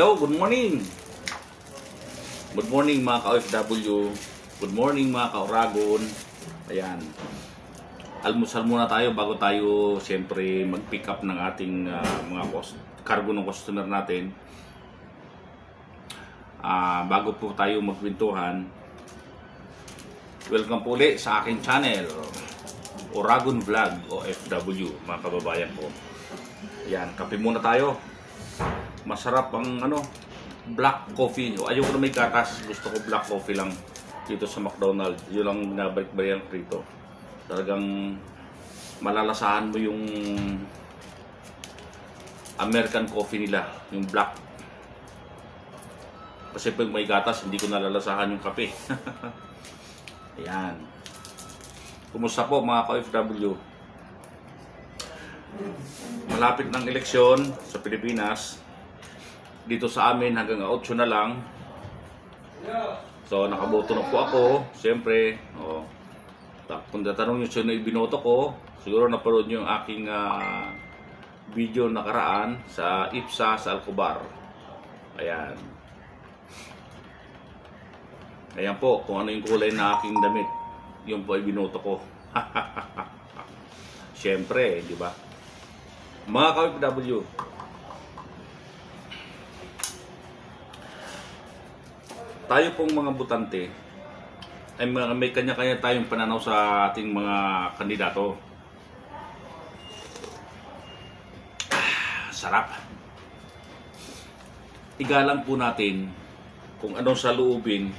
Hello, good morning. Good morning mga ka-OFW. Good morning mga ka-Oragon. Ayan. Almusal muna tayo bago tayo siyempre mag-pick up ng ating ah, mga cargo ng customer natin. Ah, bago po tayo magkwentuhan, welcome po ulit sa aking channel, Oragon Vlog o FW, mga kababayan ko. Yan, kape muna tayo. Masarap ang ano, black coffee. O, Ayoko na may gatas. Gusto ko black coffee lang dito sa McDonald's. Yun lang binabalik-balikan ko rito. Talagang malalasahan mo yung American coffee nila, yung black. Kasi pag may gatas, hindi ko nalalasahan yung kape. Ayan. Kumusta po mga ka-FW? Malapit ng eleksyon sa Pilipinas. Dito sa amin hanggang 8 na lang. So nakaboto na po ako. Siyempre, oh, kung tatanong nyo sino ibinoto ko, siguro napanood nyo yung aking ah, video nakaraan sa IPSA sa Alcobar. Ayan. Ayan po, kung ano yung kulay na aking damit, yun po ay binoto ko. Siyempre, di ba? Mga ka-OFW, tayo pong mga butante, ay may kanya-kanya tayong pananaw sa ating mga kandidato. Ah, sarap. Igalang po natin kung anong saloobin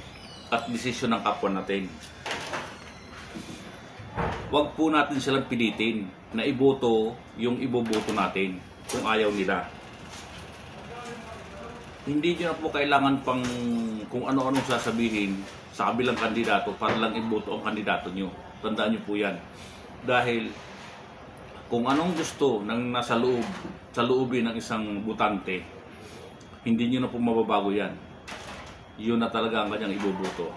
at desisyon ng kapwa natin. Huwag po natin silang pilitin na iboto yung iboboto natin kung ayaw nila. Hindi nyo na po kailangan pang kung ano-anong sasabihin sa kabilang kandidato para lang iboto ang kandidato nyo. Tandaan nyo po yan. Dahil kung anong gusto ng nasa loob, sa loobin ng isang butante, hindi nyo na po mababago yan. Yun na talaga ang kanyang iboboto.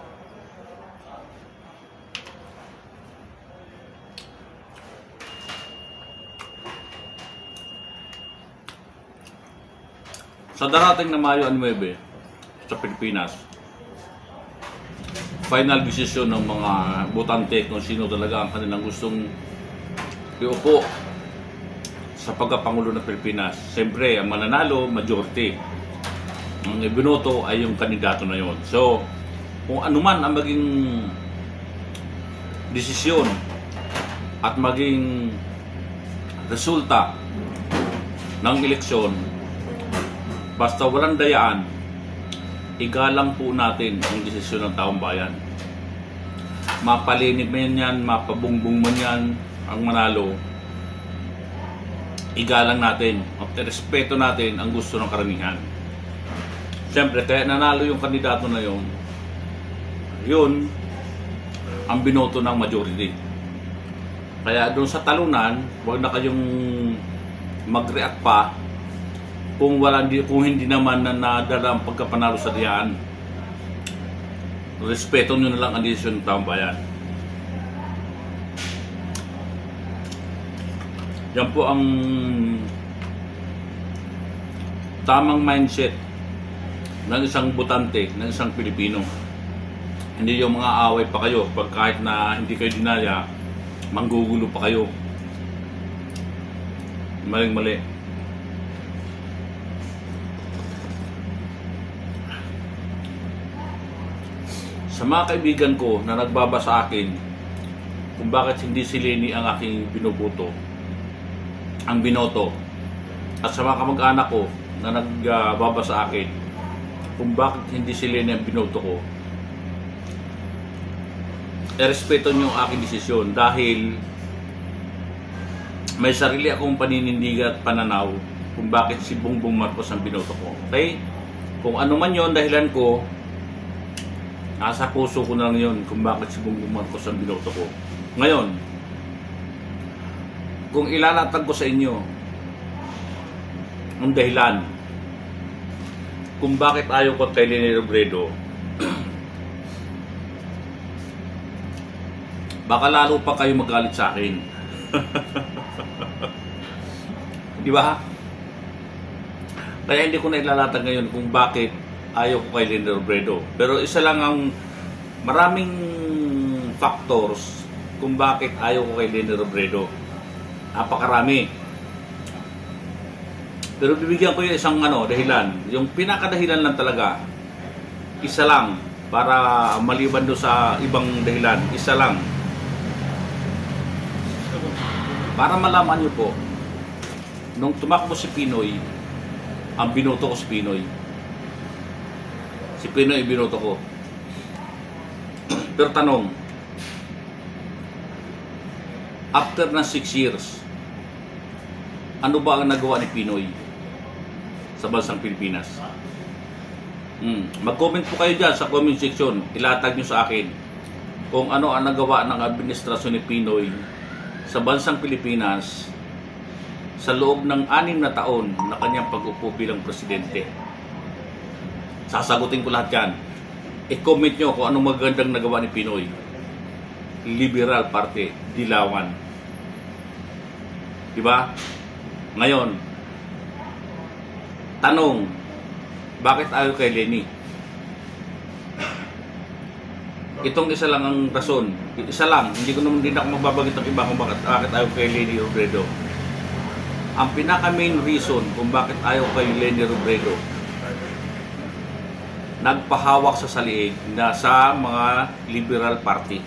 Sa darating na Mayo 9 sa Pilipinas, final decision ng mga botante kung sino talaga ang kanilang gustong iupo sa pagkapangulo ng Pilipinas. Siyempre, ang mananalo, majority. Ang ibinoto ay yung kandidato na yon. So, kung ano man ang maging desisyon at maging resulta ng eleksyon, basta walang dayaan, igalang po natin ang desisyon ng taong bayan. Mapalinig man yan, mapabungbong man yan, ang manalo, igalang natin, at respeto natin ang gusto ng karamihan. Siyempre, kaya nanalo yung kandidato na yun, yun ang binoto ng majority. Kaya doon sa talunan, huwag na kayong mag-react pa kung wala kung hindi naman na nadala ang pagkapanalo sa diyan. Respeto nyo na lang ang desisyon ng taong bayan. Yan po ang tamang mindset ng isang butante, ng isang Pilipino. Hindi yung mga away pa kayo pag kahit na hindi kayo dinaya, manggugulo pa kayo. Maling mali. Sa mga kaibigan ko na nagbaba sa akin kung bakit hindi si Lenny ang aking binubuto, ang binoto, at sa mga kamag-anak ko na nagbaba sa akin kung bakit hindi si Lenny ang binoto ko, erespeto niyo ang aking desisyon dahil may sarili akong paninindigan at pananaw kung bakit si Bongbong Marcos ang binoto ko. Okay? Kung ano man yon dahilan ko, nasa puso ko na lang yun kung bakit si Bongbong Marcos ang binoto ko. Ngayon, kung ilalatag ko sa inyo ang dahilan kung bakit ayaw ko kay Leni Robredo, baka lalo pa kayo magalit sa akin. Di ba? Kaya hindi ko na ilalatag ngayon kung bakit ayaw ko kay Lenny Robredo. Pero isa lang ang maraming factors kung bakit ayaw ko kay Lenny Robredo. Napakarami. Pero bibigyan ko yung isang ano, dahilan. Yung pinakadahilan lang talaga, isa lang para maliban do sa ibang dahilan. Isa lang. Para malaman niyo po, nung tumakbo si Pinoy, ang binoto ko si Pinoy. Si Pinoy binoto ko. Pero tanong, after na 6 years, ano ba ang nagawa ni Pinoy sa bansang Pilipinas? Hmm. Mag-comment po kayo dyan sa comment section. Ilatag nyo sa akin kung ano ang nagawa ng administrasyon ni Pinoy sa bansang Pilipinas sa loob ng anim na taon na kanyang pag-upo bilang presidente. Sasagutin ko lahat yan. I-comment nyo kung anong magandang nagawa ni Pinoy. Liberal Party, Dilawan. Diba? Ngayon, tanong, bakit ayaw kay Lenny? Itong isa lang ang rason. Isa lang. Hindi ko naman din ako magbabagit ng iba kung bakit, bakit ayaw kay Lenny Robredo. Ang pinaka main reason kung bakit ayaw kay Lenny Robredo, nagpahawak sa saliig na sa mga liberal party.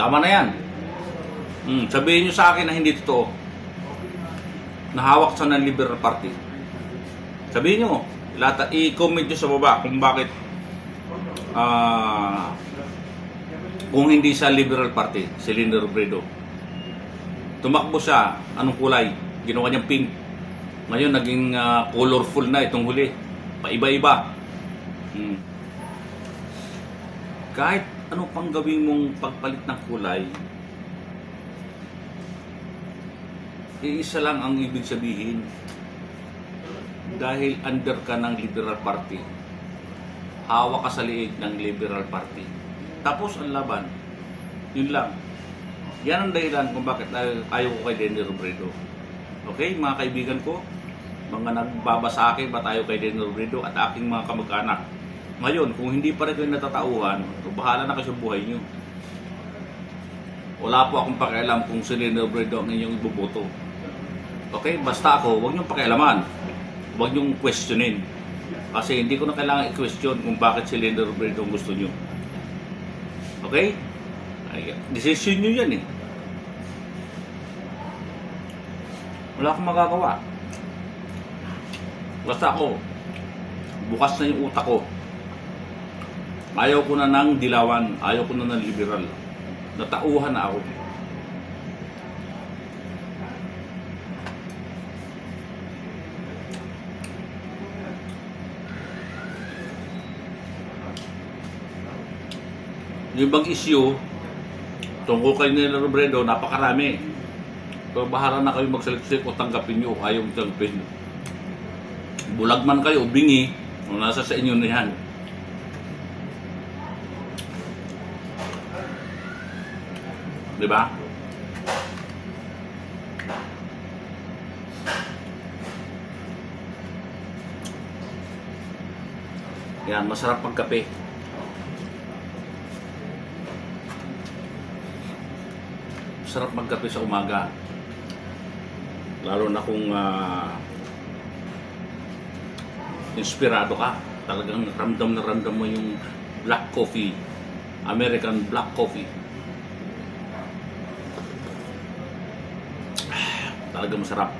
Tama na yan. Hmm, sabihin nyo sa akin na hindi totoo. Nahawak sa ng liberal party. Sabihin nyo, lata, i-comment nyo sa baba kung bakit ah kung hindi sa liberal party, si Linda Robredo. Tumakbo siya, anong kulay? Ginawa niyang pink. Ngayon, naging ah, colorful na itong huli. Paiba-iba. Hmm. Kahit ano pang gawin mong pagpalit ng kulay, iisa lang ang ibig sabihin. Dahil under ka ng Liberal Party, hawak ka sa liig ng Liberal Party. Tapos ang laban, yun lang. Yan ang dahilan kung bakit ayaw ko kay Denny Robredo. Okay, mga kaibigan ko, mga nagbaba sa akin, ba't ayaw kay Denny Robredo at aking mga kamag-anak. Ngayon, kung hindi pa rin kayo natatauhan, bahala na kayo sa buhay nyo. Wala po akong pakialam kung si Lenny Robredo ang inyong iboboto. Okay, basta ako, huwag niyong pakialaman. Huwag niyong questionin. Kasi hindi ko na kailangan i-question kung bakit si Lenny Robredo ang gusto niyo. Okay? Ay, decision niyo yan eh. Wala akong magagawa. Basta ako, bukas na yung utak ko. Ayaw ko na ng dilawan, ayaw ko na ng liberal. Natauhan na ako. Yung bang issue, tungkol kay Nela Robredo, napakarami. So, bahala na kayo magsaliksik o tanggapin nyo ayaw tanggapin. Bulag man kayo, bingi, o nasa sa inyo na yan. Di ba? Yan, masarap pagkape. Masarap magkape sa umaga. Lalo na kung ah, inspirado ka. Talagang ramdam na ramdam mo yung black coffee. American black coffee. Talaga masarap.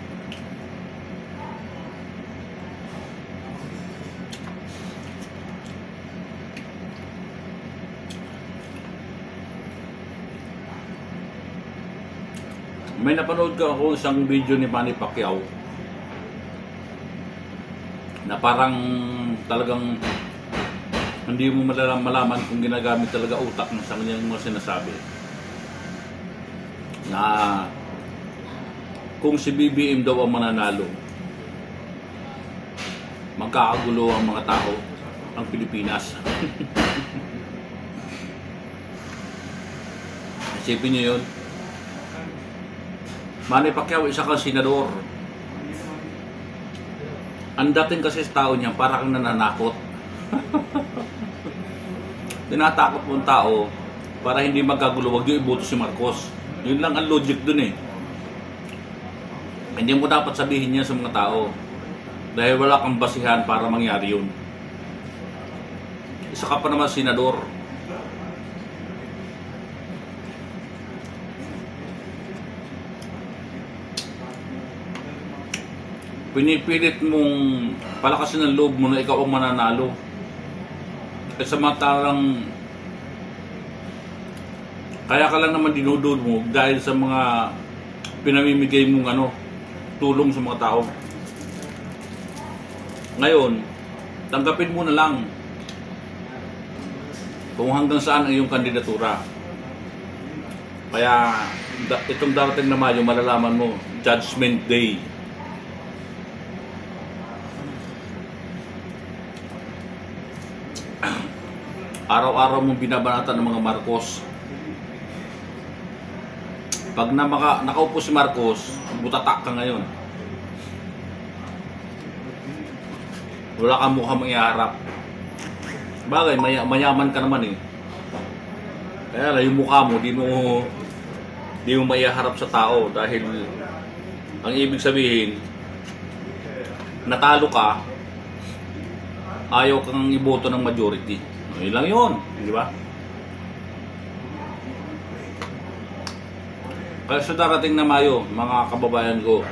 May napanood ko ako isang video ni Manny Pacquiao na parang talagang hindi mo malalam malaman kung ginagamit talaga utak ng sa kanyang mga sinasabi. Na kung si BBM daw ang mananalo, magkakagulo ang mga tao, ang Pilipinas. Isipin niyo yun. Manny Pacquiao, isa kang senador. Ang dating kasi sa tao niya, para kang nananakot. Tinatakot mo ang tao para hindi magkagulo, wag yung iboto si Marcos. Yun lang ang logic dun eh. Hindi mo dapat sabihin niya sa mga tao. Dahil wala kang basihan para mangyari yun. Isa ka pa naman senador. Pinipilit mong palakasin ang loob mo na ikaw ang mananalo. Eh samantalang kaya ka lang naman dinudod mo dahil sa mga pinamimigay mong ano, tulong sa mga tao. Ngayon, tanggapin mo na lang kung hanggang saan ang iyong kandidatura. Kaya itong darating na Mayo, malalaman mo, Judgment Day. Araw-araw mong binabanatan ng mga Marcos. Pag na maka, nakaupo si Marcos, butatak ka ngayon. Wala kang mukhang maiharap. Bagay, maya, mayaman ka naman eh. Kaya lang, yung mukha mo, di mo di mo maiharap sa tao dahil ang ibig sabihin, natalo ka, ayaw kang iboto ng majority. Yun lang yun, di ba? Kaya sa darating na Mayo, mga kababayan ko,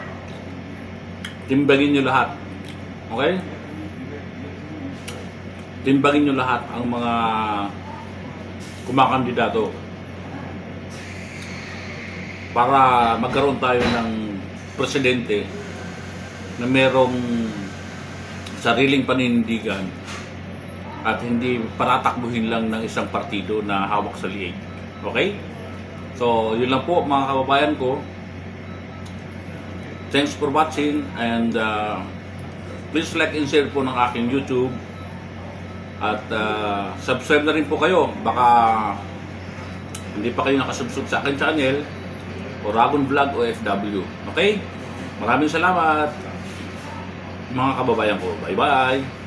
timbangin nyo lahat. Okay? Timbangin nyo lahat ang mga kumakandidato para magkaroon tayo ng presidente na merong sariling panindigan at hindi paratakbuhin lang ng isang partido na hawak sa liig. Okay? So, yun lang po mga kababayan ko. Thanks for watching and uh, please like and share po ng aking YouTube at uh, subscribe na rin po kayo. Baka hindi pa kayo nakasubscribe sa akin channel Oragon Vlog OFW. Okay? Maraming salamat mga kababayan ko. Bye-bye!